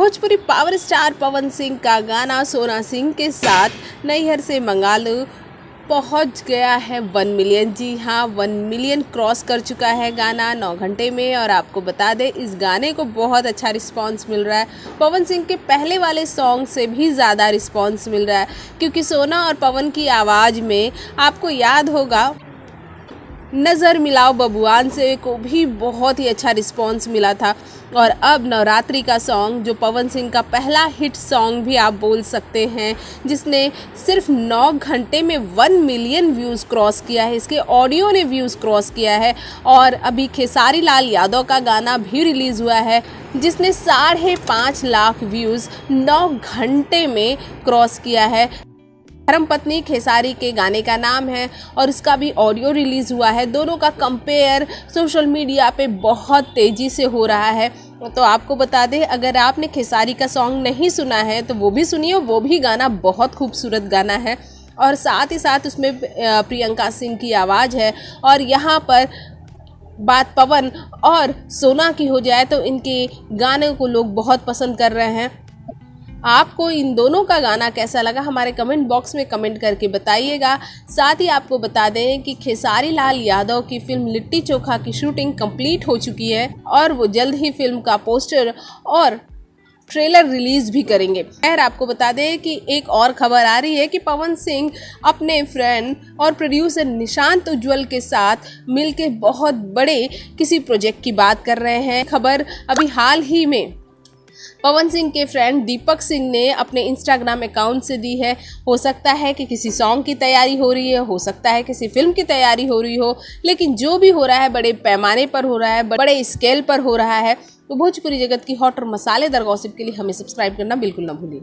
Bhojpuri power star Pawan Singh का गाना सोना सिंह के साथ नैहर से मंगालू पहुँच गया है वन मिलियन। जी हाँ वन मिलियन क्रॉस कर चुका है गाना नौ घंटे में और आपको बता दें, इस गाने को बहुत अच्छा रिस्पांस मिल रहा है। पवन सिंह के पहले वाले सॉन्ग से भी ज़्यादा रिस्पांस मिल रहा है, क्योंकि सोना और पवन की आवाज़ में आपको याद होगा नज़र मिलाओ, बबुआन से को भी बहुत ही अच्छा रिस्पांस मिला था। और अब नवरात्रि का सॉन्ग जो पवन सिंह का पहला हिट सॉन्ग भी आप बोल सकते हैं, जिसने सिर्फ़ नौ घंटे में वन मिलियन व्यूज़ क्रॉस किया है। इसके ऑडियो ने व्यूज़ क्रॉस किया है। और अभी खेसारी लाल यादव का गाना भी रिलीज़ हुआ है, जिसने साढ़े पाँच लाख व्यूज़ नौ घंटे में क्रॉस किया है। धर्म पत्नी खेसारी के गाने का नाम है और इसका भी ऑडियो रिलीज़ हुआ है। दोनों का कंपेयर सोशल मीडिया पे बहुत तेज़ी से हो रहा है। तो आपको बता दें, अगर आपने खेसारी का सॉन्ग नहीं सुना है तो वो भी सुनिए, वो भी गाना बहुत खूबसूरत गाना है। और साथ ही साथ उसमें प्रियंका सिंह की आवाज़ है और यहाँ पर बात पवन और सोना की हो जाए तो इनके गाने को लोग बहुत पसंद कर रहे हैं। आपको इन दोनों का गाना कैसा लगा, हमारे कमेंट बॉक्स में कमेंट करके बताइएगा। साथ ही आपको बता दें कि खेसारी लाल यादव की फ़िल्म लिट्टी चोखा की शूटिंग कंप्लीट हो चुकी है और वो जल्द ही फ़िल्म का पोस्टर और ट्रेलर रिलीज़ भी करेंगे। खैर, आपको बता दें कि एक और खबर आ रही है कि पवन सिंह अपने फ्रेंड और प्रोड्यूसर निशांत उज्जवल के साथ मिलके बहुत बड़े किसी प्रोजेक्ट की बात कर रहे हैं। खबर अभी हाल ही में पवन सिंह के फ्रेंड दीपक सिंह ने अपने इंस्टाग्राम अकाउंट से दी है। हो सकता है कि किसी सॉन्ग की तैयारी हो रही है, हो सकता है किसी फ़िल्म की तैयारी हो रही हो, लेकिन जो भी हो रहा है, बड़े पैमाने पर हो रहा है, बड़े स्केल पर हो रहा है तो भोजपुरी जगत की हॉट और मसालेदार गॉसिप के लिए हमें सब्सक्राइब करना बिल्कुल ना भूलिए।